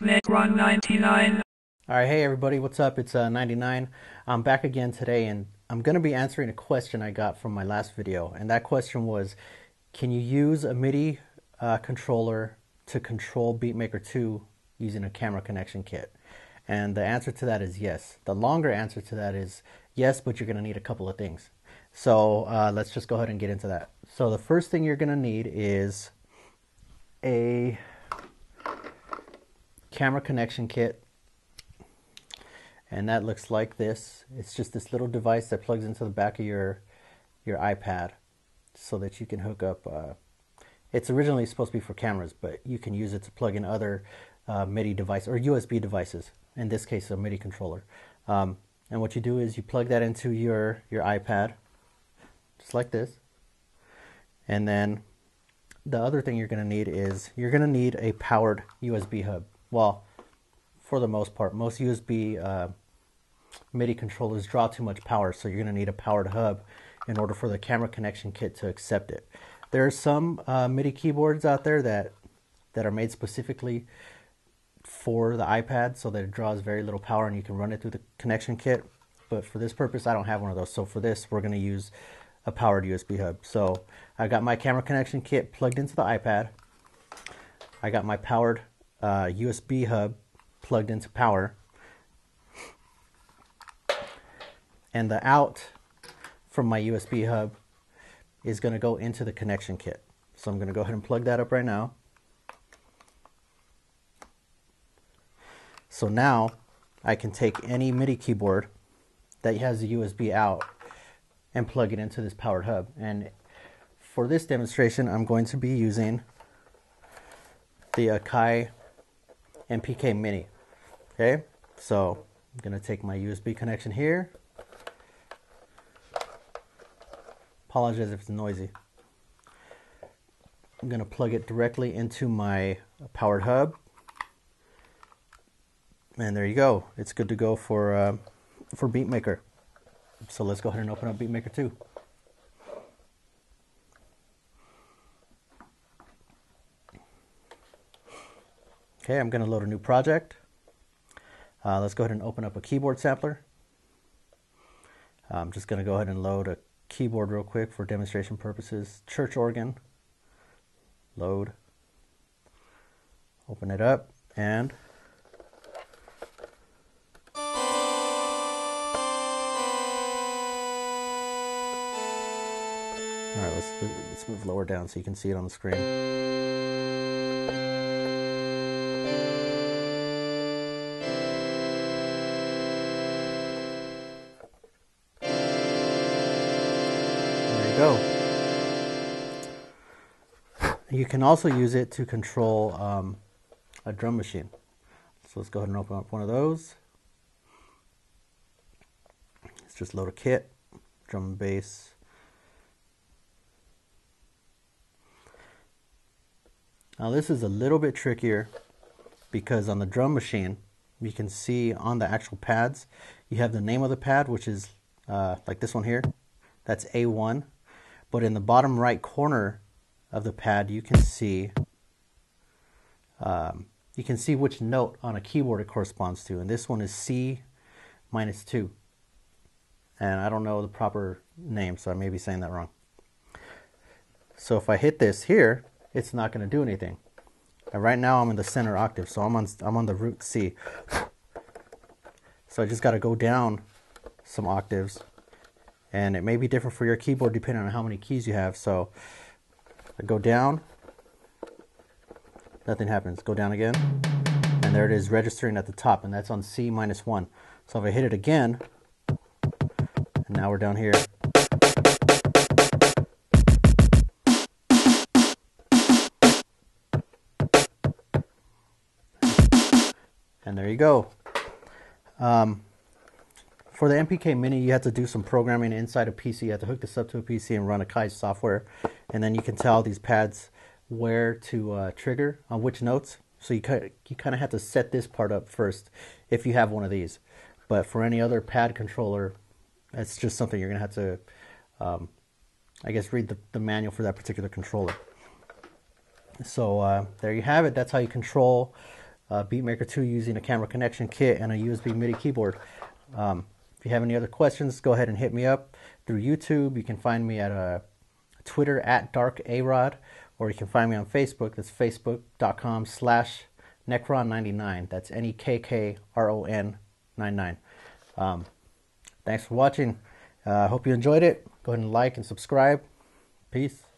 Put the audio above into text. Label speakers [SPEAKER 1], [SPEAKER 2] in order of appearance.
[SPEAKER 1] Nick199.
[SPEAKER 2] All right, hey everybody, what's up? It's uh, 99. I'm back again today, and I'm going to be answering a question I got from my last video. And that question was Can you use a MIDI uh, controller to control BeatMaker 2 using a camera connection kit? And the answer to that is yes. The longer answer to that is yes, but you're going to need a couple of things. So uh, let's just go ahead and get into that. So the first thing you're going to need is a camera connection kit. And that looks like this. It's just this little device that plugs into the back of your your iPad so that you can hook up uh, it's originally supposed to be for cameras but you can use it to plug in other uh, MIDI device or USB devices in this case a MIDI controller. Um, and what you do is you plug that into your your iPad just like this. And then the other thing you're going to need is you're going to need a powered USB hub well, for the most part, most USB uh, MIDI controllers draw too much power, so you're going to need a powered hub in order for the camera connection kit to accept it. There are some uh, MIDI keyboards out there that that are made specifically for the iPad, so that it draws very little power and you can run it through the connection kit. But for this purpose, I don't have one of those. So for this, we're going to use a powered USB hub. So I got my camera connection kit plugged into the iPad. I got my powered uh, USB hub plugged into power. And the out from my USB hub is going to go into the connection kit. So I'm going to go ahead and plug that up right now. So now I can take any MIDI keyboard that has a USB out and plug it into this powered hub. And for this demonstration, I'm going to be using the Akai MPK Mini. Okay, so I'm gonna take my USB connection here. Apologize if it's noisy. I'm gonna plug it directly into my powered hub. And there you go. It's good to go for uh, for BeatMaker. So let's go ahead and open up BeatMaker 2. Okay, I'm going to load a new project. Uh, let's go ahead and open up a keyboard sampler. I'm just going to go ahead and load a keyboard real quick for demonstration purposes. Church organ. Load. Open it up and All right, let's let's move lower down so you can see it on the screen. Go. You can also use it to control um, a drum machine. So let's go ahead and open up one of those. Let's just load a kit, drum and bass. Now this is a little bit trickier because on the drum machine, you can see on the actual pads, you have the name of the pad, which is uh, like this one here. That's A1 but in the bottom right corner of the pad, you can see um, you can see which note on a keyboard it corresponds to. And this one is C minus 2. And I don't know the proper name, so I may be saying that wrong. So if I hit this here, it's not going to do anything. And right now I'm in the center octave, so I'm on, I'm on the root C. So I just got to go down some octaves and it may be different for your keyboard depending on how many keys you have. So I go down, nothing happens. Go down again, and there it is registering at the top, and that's on C minus one. So if I hit it again, and now we're down here. And there you go. Um, for the MPK Mini, you have to do some programming inside a PC. You have to hook this up to a PC and run Akai software, and then you can tell these pads where to uh, trigger on which notes. So you you kind of have to set this part up first if you have one of these. But for any other pad controller, that's just something you're gonna have to, um, I guess, read the, the manual for that particular controller. So uh, there you have it. That's how you control uh, Beatmaker 2 using a camera connection kit and a USB MIDI keyboard. Um, if you have any other questions, go ahead and hit me up through YouTube. You can find me at uh, Twitter at Dark DarkArod, or you can find me on Facebook. That's facebook.com slash Nekkron99. That's N E K K R O N 99. Um, thanks for watching. I uh, hope you enjoyed it. Go ahead and like and subscribe. Peace.